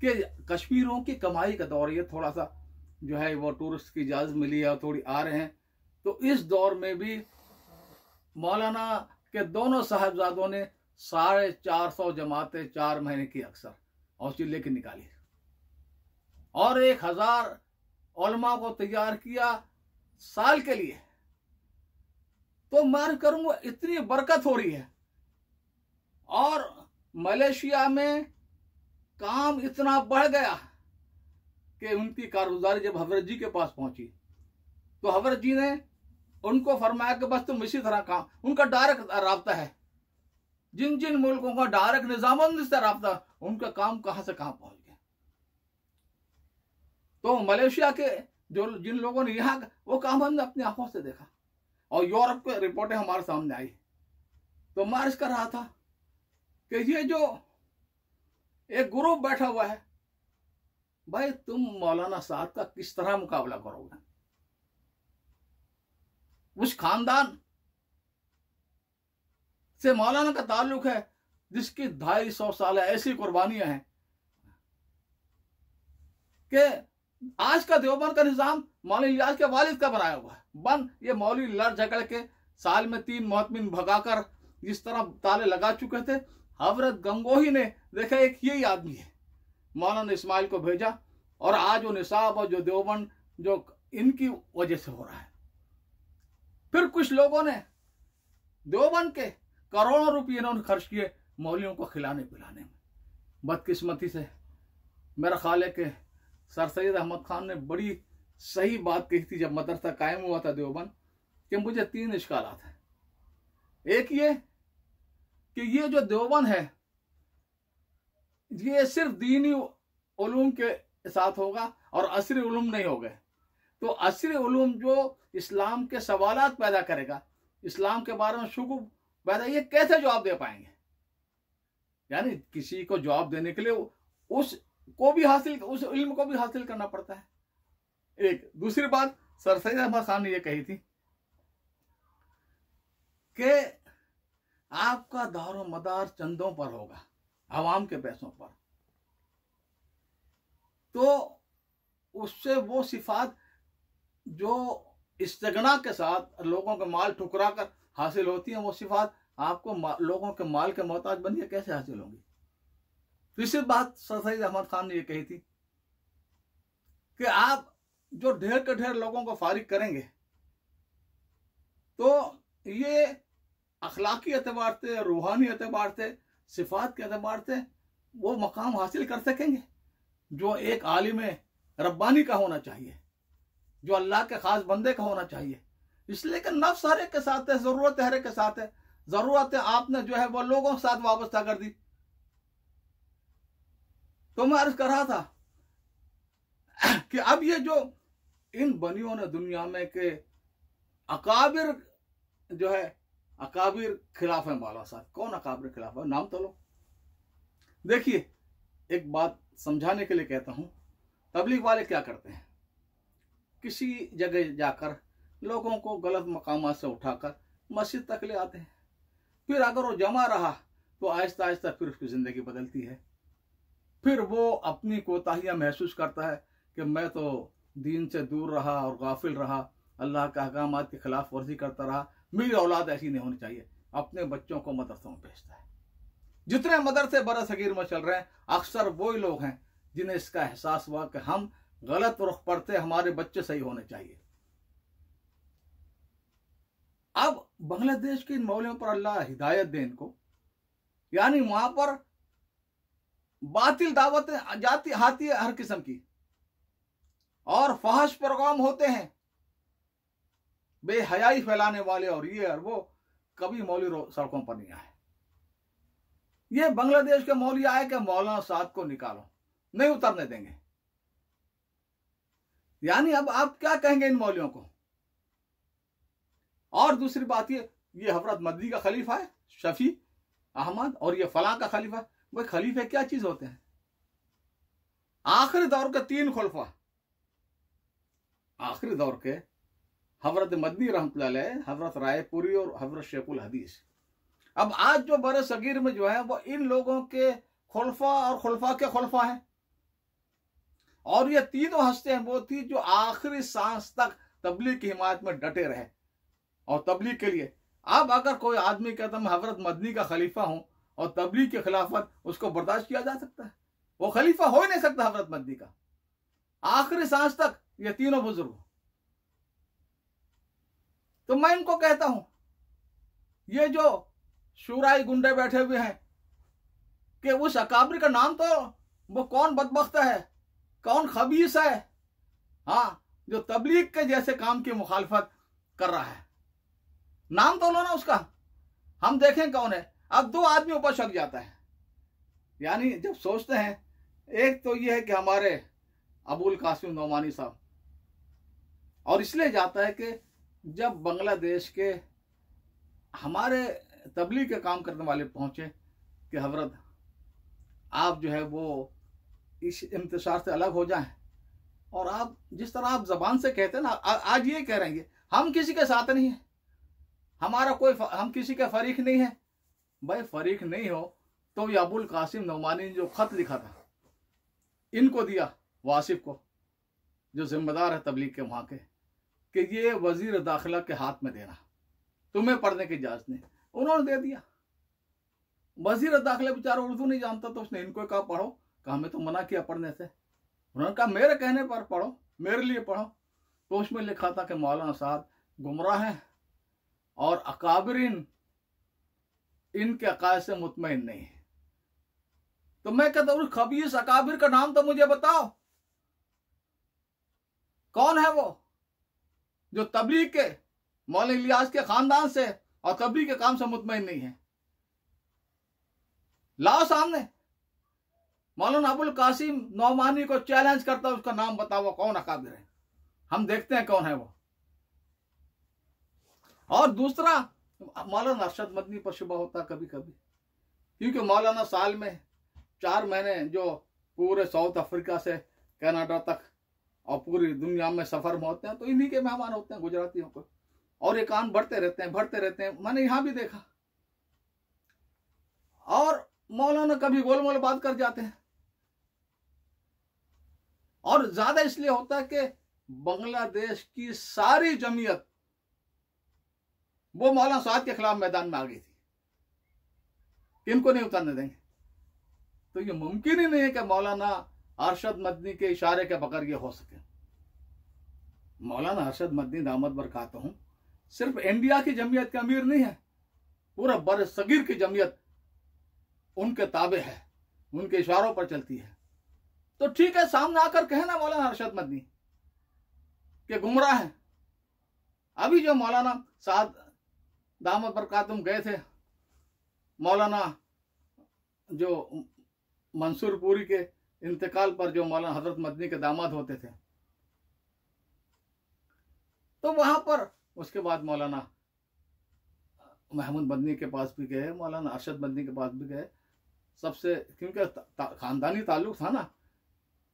कि कश्मीरों की कमाई का दौर, ये थोड़ा सा जो है वो टूरिस्ट की इजाज़त मिली है थोड़ी आ रहे हैं। तो इस दौर में भी मौलाना के दोनों साहबजादों ने साढ़े चार सौ जमातें चार महीने की अक्सर और चिल्ले की निकाली। और एक हज़ार ओलमा को तैयार किया साल के लिए। तो मैं करूँगा, इतनी बरकत हो रही है। और मलेशिया में काम इतना बढ़ गया कि उनकी कारगुजारी जब हज़रत जी के पास पहुँची तो हज़रत जी ने उनको फरमाया कि बस तुम इसी तरह काम, उनका डायरेक्ट रबता है। जिन जिन मुल्कों का डायरेक्ट निज़ाम से रबता, उनका काम कहाँ से कहाँ पहुँच गया? तो मलेशिया के जो जिन लोगों ने यहाँ, वो काम हमने अपनी आँखों से देखा और यूरोप की रिपोर्टें हमारे सामने आई। तो मार्च कर रहा था कि ये जो एक ग्रुप बैठा हुआ है। भाई, तुम मौलाना साहब का किस तरह मुकाबला करोगे? उस खानदान से मौलाना का ताल्लुक है, जिसकी ढाई सौ साल ऐसी कुर्बानियाँ हैं कि आज का देवबंद का निज़ाम मौलवी लियाज के वालिद का बनाया हुआ है। बन, ये मौली लड़ झगड़ के साल में तीन मोहतमिन भगाकर जिस तरह ताले लगा चुके थे हज़रत गंगोही ने देखा, एक यही आदमी है। मौलाना इस्माइल को भेजा और आज वो निसाब और जो देवबंद, जो इनकी वजह से हो रहा है। फिर कुछ लोगों ने, देवबंद के करोड़ों रुपये इन्होंने खर्च किए मौलियों को खिलाने पिलाने में। बदकिस्मती से मेरा ख्याल है कि सर सैद अहमद खान ने बड़ी सही बात कही थी जब मदरसा कायम हुआ था देवबंद, कि मुझे तीन इश्काल हैं। एक ये कि ये जो देवबंद है, ये सिर्फ़ दीनी उलूम के साथ होगा और असरी उलूम नहीं होगा। तो असरी उलूम जो इस्लाम के सवाल पैदा करेगा, इस्लाम के बारे में शुगु पैदा, ये कैसे जवाब दे पाएँगे? यानी किसी को जवाब देने के लिए उस को भी हासिल, उस इल्म को भी हासिल करना पड़ता है। एक, दूसरी बात सर सैद अहमद खान ने यह कही थी कि आपका दारो मदार चंदों पर होगा, आवाम के पैसों पर। तो उससे वो सिफात जो इस्तगना के साथ लोगों के माल ठुकरा कर हासिल होती है, वो सिफात आपको लोगों के माल के मोहताज बनिए कैसे हासिल होंगी? इसी बात सर सईद अहमद खान ने ये कही थी कि आप जो ढेर के ढेर लोगों को फारिग करेंगे तो ये अखलाकी एतबार से, रूहानी एतबार से, सिफात के एतबार से वो मकाम हासिल कर सकेंगे, जो एक आलिम रब्बानी का होना चाहिए, जो अल्लाह के खास बंदे का होना चाहिए। इसलिए कि नफ्स हर एक के साथ है, ज़रूरत हर एक के साथ है। ज़रूरत आपने जो है वो लोगों के साथ वाबस्ता कर दी। तो मैं अर्ज़ कर रहा था कि अब ये जो इन बनियों ने दुनिया में के अकाबिर जो है अकाबिर खिलाफ है मौला साहब। कौन अकाबिर खिलाफ है? नाम तो लो। देखिए, एक बात समझाने के लिए कहता हूँ, तबलीग वाले क्या करते हैं? किसी जगह जाकर, लोगों को गलत मकाम से उठाकर मस्जिद तक ले आते हैं। फिर अगर वो जमा रहा तो आहिस्ता आहिस्ता फिर उसकी ज़िंदगी बदलती है। फिर वो अपनी कोताहियाँ महसूस करता है कि मैं तो दीन से दूर रहा और गाफिल रहा, अल्लाह के अहकाम के खिलाफ वर्जी करता रहा मेरी औलाद ऐसी नहीं होनी चाहिए। अपने बच्चों को मदरसों में भेजता है। जितने मदरसे बड़ा सगीर में चल रहे हैं, अक्सर वही लोग हैं जिन्हें इसका एहसास हुआ कि हम गलत रुख पढ़ते हमारे बच्चे सही होने चाहिए। अब बांग्लादेश के इन मौलियों पर अल्लाह हिदायत दे इनको। यानी वहाँ पर बातिल दावतें जाती, आती है हर किस्म की। और फहश प्रोग्राम होते हैं। बेहयाई फैलाने वाले और ये और वो कभी मौली सड़कों पर नहीं आए। ये बांग्लादेश के मौली आए कि मौलाना साद को निकालो, नहीं उतरने देंगे। यानी अब आप क्या कहेंगे इन मौलियों को? और दूसरी बात ये ये हफरत मदनी का खलीफा है, शफी, अहमद और ये फला का खलीफा। भाई खलीफे क्या चीज़ होते हैं? आखिरी दौर के तीन खुलफा। आखिरी दौर के हज़रत मदनी रहमत हज़रत रायपुरी और हज़रत शेखुल हदीस। अब आज जो बर सगीर में जो है, वो इन लोगों के खुलफा और खुलफा के खुलफा है। और ये तीनों हस्ते हैं, वो थी जो आखिरी सांस तक तबलीग की हिमायत में डटे रहे। और तबलीग के लिए। अब अगर कोई आदमी कहता मैं हज़रत मदनी का खलीफा हूँ और तबलीग के खिलाफत, उसको बर्दाश्त किया जा सकता है। वो खलीफा हो ही नहीं सकता हज़रत मदनी का। आखिरी सांस तक ये तीनों बुज़ुर्ग। तो मैं इनको कहता हूँ, ये जो शुराई गुंडे बैठे हुए हैं, कि उस अकाबरी का नाम तो वो कौन बदबख्त है, कौन खबीस है? हाँ जो तबलीग के जैसे काम की मुखालफत कर रहा है। नाम तो उन्होंने उसका। हम देखें कौन है। अब दो आदमी ऊपर शक जाता है। यानी जब सोचते हैं, एक तो ये है कि हमारे अबुल कासिम नौमानी साहब, और इसलिए जाता है कि जब बांग्लादेश के हमारे तबलीग के काम करने वाले पहुँचे कि हज़रत, आप जो है वो इस इंतज़ार से अलग हो जाएँ। और आप, जिस तरह आप जबान से कहते हैं ना आज ये कह रहे हैं हम किसी के साथ नहीं है। हमारा कोई हम किसी का फरीक नहीं है। भाई, फरीक नहीं हो तो ये अबुल कासिम नौमानी ने जो खत लिखा था, इनको दिया वासिफ को, जो जिम्मेदार है तबलीग के वहाँ के। कि ये वज़ीर दाखिला के हाथ में देना तुम्हें पढ़ने की इजाज़त नहीं। उन्होंने दे दिया। वज़ीर दाखिला बेचारा उर्दू नहीं जानता तो उसने इनको कहा, पढ़ो। कहा हमें तो मना किया पढ़ने से। उन्होंने कहा, मेरे कहने पर पढ़ो, मेरे लिए पढ़ो। तो उसमें लिखा था कि मौलाना साहब गुमराह हैं और अकाबरीन इनके अकायद से मुतमिन नहीं है। तो मैं कहता हूँ खबीस अकाबिर का नाम तो मुझे बताओ। कौन है वो? जो तबलीग के मौल इलियास के खानदान से और तबलीग के काम से मुतमिन नहीं है। लाओ सामने। मौलाना अबुल कासिम नौमानी को चैलेंज करता उसका नाम बताओ कौन अकाबिर है? हम देखते हैं कौन है वो। और दूसरा, मौलाना अरशद मदनी पर शुभ होता कभी कभी क्योंकि मौलाना साल में चार महीने जो पूरे साउथ अफ्रीका से कनाडा तक और पूरी दुनिया में सफ़र में होते हैं तो इन्हीं के मेहमान होते हैं गुजरातियों को। और ये कान बढ़ते रहते हैं, बढ़ते रहते हैं। मैंने यहाँ भी देखा। और मौलाना कभी गोल मोल बात कर जाते हैं। और ज़्यादा इसलिए होता है कि बांग्लादेश की सारी जमीयत, वो मौलाना साद के खिलाफ मैदान में आ गई थी। इनको नहीं उतरने देंगे। तो ये मुमकिन ही नहीं है कि मौलाना अरशद मदनी के इशारे के बगैर ये हो सके। मौलाना अरशद मदनी दामद बरकात हूँ, सिर्फ़ इंडिया की जमीयत के अमीर नहीं है, पूरा बर सगीर की जमीयत उनके ताबे है, उनके इशारों पर चलती है। तो ठीक है, सामने आकर कहे ना मौलाना अरशद मदनी के गुमराह है। अभी जो मौलाना साद दामद पर बरकातुम गए थे, मौलाना जो मंसूरपुरी के इंतकाल पर जो मौलाना हज़रत मदनी के दामाद होते थे। तो वहाँ पर उसके बाद मौलाना महमूद मदनी के पास भी गए, मौलाना अरशद मदनी के पास भी गए। सबसे, क्योंकि खानदानी ताल्लुक था ना,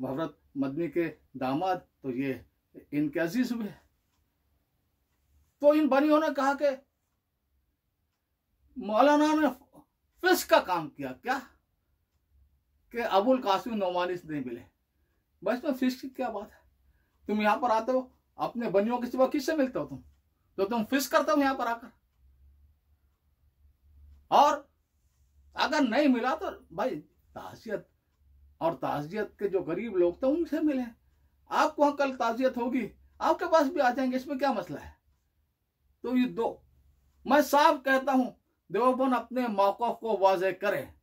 हज़रत मदनी के दामाद तो ये इनके अज़ीज़ हुए। तो इन बनियों ने कहा कि मौलाना ने फिस का काम किया, क्या? कि अबुल कासिम नौमानी से नहीं मिले। बस में फिस की क्या बात है? तुम यहाँ पर आते हो, अपने बनियों के सिवा किससे मिलते हो तुम? तो तुम फिस करते हो यहाँ पर आकर। और अगर नहीं मिला तो भाई, ताजियत और ताजियत के जो गरीब लोग थे, उनसे मिले। आपको वहाँ कल ताजियत होगी, आपके पास भी आ जाएँगे, इसमें क्या मसला है? तो ये दो, मैं साफ़ कहता हूँ देवबंद अपने मौकफ को वाजे करे।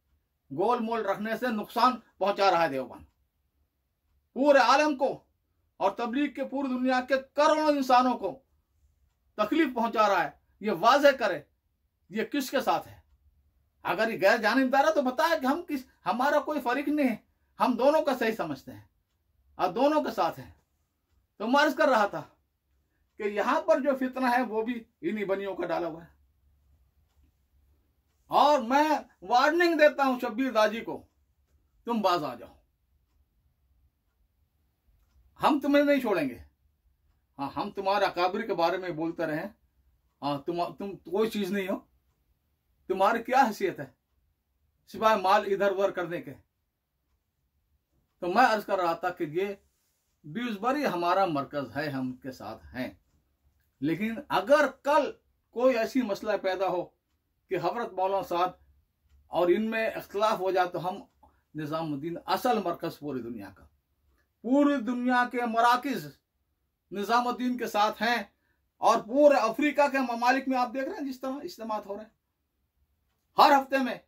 गोल मोल रखने से नुकसान पहुँचा रहा है देवबंद पूरे आलम को और तबलीग के पूरी दुनिया के करोड़ों इंसानों को तकलीफ़ पहुँचा रहा है। ये वाजे करे, ये किसके साथ है? अगर ये गैर जानबदार है तो बताए कि हम किस, हमारा कोई फ़र्क नहीं है। हम दोनों का सही समझते हैं और दोनों के साथ हैं। तो मर्ज कर रहा था कि यहाँ पर जो फितना है वो भी इन्हीं बनियों का डाला हुआ है। और मैं वार्निंग देता हूँ शब्बीर दाजी को, तुम बाज आ जाओ। हम तुम्हें नहीं छोड़ेंगे। हाँ हम तुम्हारे अकाबिर के बारे में बोलते रहे हाँ। तुम तुम कोई चीज़ नहीं हो। तुम्हारी क्या हैसियत है? सिवाय माल इधर उधर करने के। तो मैं अर्ज़ कर रहा था कि ये ड्यूसबरी हमारा मरकज है, हम के साथ हैं। लेकिन अगर कल कोई ऐसी मसला पैदा हो कि हज़रत मौलाना साहब, और इनमें अख्तलाफ हो जाए तो हम निज़ामुद्दीन असल मरकज पूरी दुनिया का। पूरी दुनिया के मराकज निज़ामुद्दीन के साथ हैं, और पूरे अफ्रीका के ममालिक में आप देख रहे हैं जिस तरह इज्तम हो रहे हैं। हर हफ़्ते में,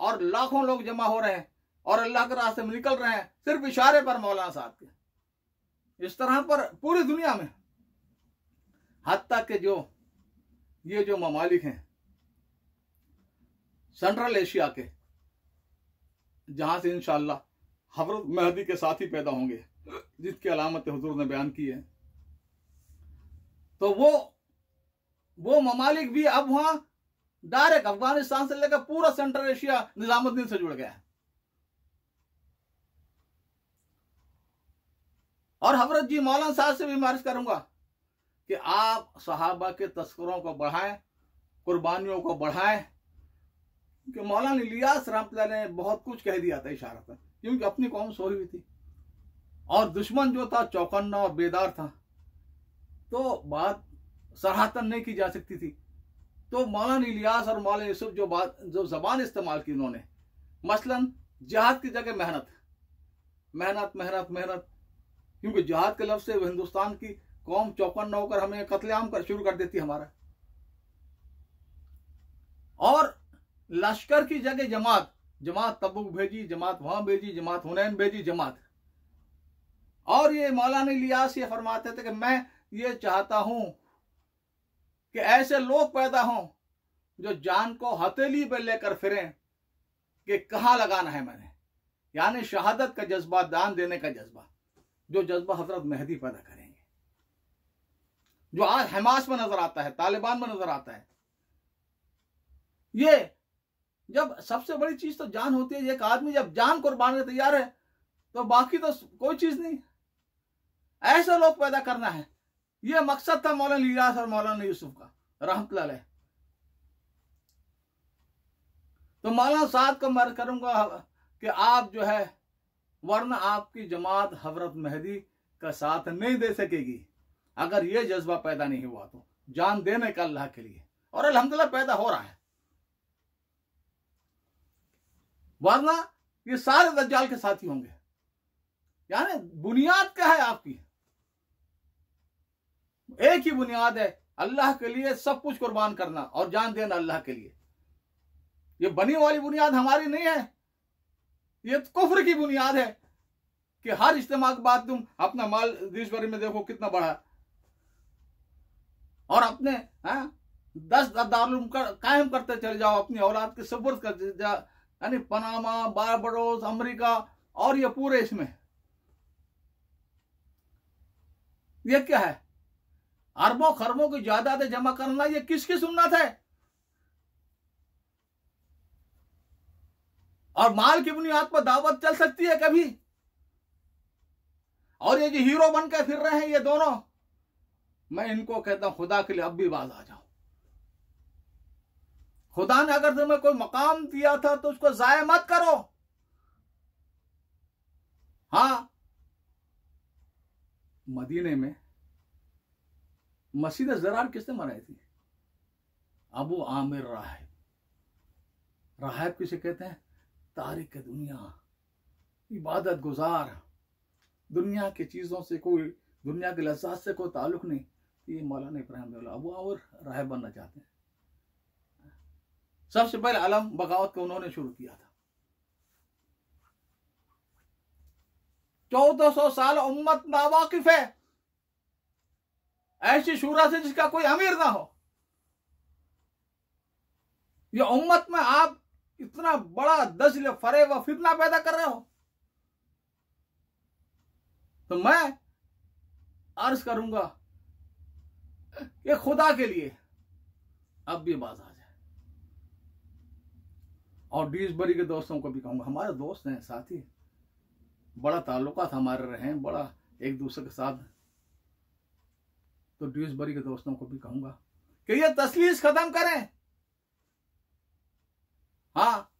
और लाखों लोग जमा हो रहे हैं, और अल्लाह के रास्ते में निकल रहे हैं, सिर्फ़ इशारे पर मौलाना साहब के। इस तरह पर पूरी दुनिया में हत्या के जो, ये जो ममालिक हैं सेंट्रल एशिया के, जहाँ से इंशाला हज़रत महदी के साथ ही पैदा होंगे, जिसकी अलामत हजूर ने बयान की है। तो वो वो ममालिक भी अब वहाँ डायरेक्ट अफ़गानिस्तान से लेकर पूरा सेंट्रल एशिया निजामुद्दीन से जुड़ गया है। और हज़रत जी मौलाना साहब से भी मारिश करूँगा कि आप सहाबा के तस्करों को बढ़ाएँ, कुर्बानियों को बढ़ाएँ कि मौलाना इलियास रहमतुल्लाह ने बहुत कुछ कह दिया था इशारा पर, क्योंकि अपनी कौम सोई हुई थी। और दुश्मन जो था, चौकन्ना और बेदार था। तो बात सराहतन नहीं की जा सकती थी। तो मौलाना इलियास और मौलाना यूसुफ जो बात, जो जबान इस्तेमाल की उन्होंने, मसलन जहाद की जगह मेहनत मेहनत मेहनत मेहनत, क्योंकि जहाद के लफ्ज से हिंदुस्तान की कौम चौकन्ना होकर हमें कत्लेआम कर, शुरू कर देती हमारा। और लश्कर की जगह जमात जमात तबुक भेजी, जमात वहाँ भेजी, जमात हुनैन भेजी, जमात। और ये मौलाना लियास ये फरमाते थे कि मैं ये चाहता हूँ कि ऐसे लोग पैदा हों जो जान को हथेली पर लेकर फिरें कि कहाँ लगाना है मैंने। यानी शहादत का जज्बा, दान देने का जज्बा, जो जज्बा हज़रत मेहदी पैदा करेंगे। जो आज हमास में नज़र आता है, तालिबान में नज़र आता है। ये जब सबसे बड़ी चीज़ तो जान होती है, एक आदमी जब जान कुर्बान के तैयार है तो बाकी तो कोई चीज़ नहीं। ऐसे लोग पैदा करना है। यह मकसद था मौलाना लियास और मौलाना यूसुफ का रहमत तो मौलाना साहब को मैं करूँगा कि आप जो है, वरना आपकी जमात हज़रत मेहदी का साथ नहीं दे सकेगी। अगर यह जज्बा पैदा नहीं हुआ तो जान देने का अल्लाह के लिए। और अलहमदुल्ला पैदा हो रहा है। वरना ये सारे दज्जाल के साथी होंगे। यानी बुनियाद क्या है आपकी? एक ही बुनियाद है अल्लाह के लिए सब कुछ कुर्बान करना और जान देना अल्लाह के लिए। ये बनी वाली बुनियाद हमारी नहीं है। ये कुफर की बुनियाद है कि हर इज्तम के बाद तुम अपना माल देश भर में देखो कितना बढ़ा और अपने हाँ, दस दारुल कायम करते चले जाओ अपनी औलाद के सबूत करते यानी पनामा, बारबडोस, अमेरिका और ये पूरे इसमें। ये क्या है? अरबों खरबों की जायदादें जमा करना ये किसकी सुन्नत है? और माल की बुनियाद पर दावत चल सकती है कभी? और ये जो हीरो बन के फिर रहे हैं ये दोनों, मैं इनको कहता हूँ, खुदा के लिए अब भी बाज आ जाओ। खुदा ने अगर तुम्हें कोई मकाम दिया था तो उसको जाय मत करो। हाँ मदीने में मस्जिद जरार किसने बनाई थी? अबू आमिर राहब। राहब किसे कहते हैं? तारीख दुनिया, इबादत गुजार। दुनिया की चीज़ों से कोई, दुनिया के लज्जात से कोई ताल्लुक नहीं। ये मौलाना इब्राहिम अबू आमिर राहब बनना चाहते हैं। सबसे पहले अलम बगावत को उन्होंने शुरू किया था। चौदह सौ साल उम्मत नावाकिफ है। ऐसी शूरा से जिसका कोई अमीर ना हो। ये उम्मत में आप इतना बड़ा दजल फरे व फितना पैदा कर रहे हो। तो मैं अर्ज़ करूँगा ये खुदा के लिए अब भी जाए और डीसबरी के दोस्तों को भी कहूँगा, हमारे दोस्त हैं, साथी बड़ा ताल्लुकात हमारे रहे हैं, बड़ा एक दूसरे के साथ। तो ड्यूसबरी के दोस्तों को भी कहूँगा कि ये तस्वीर खत्म करें। हाँ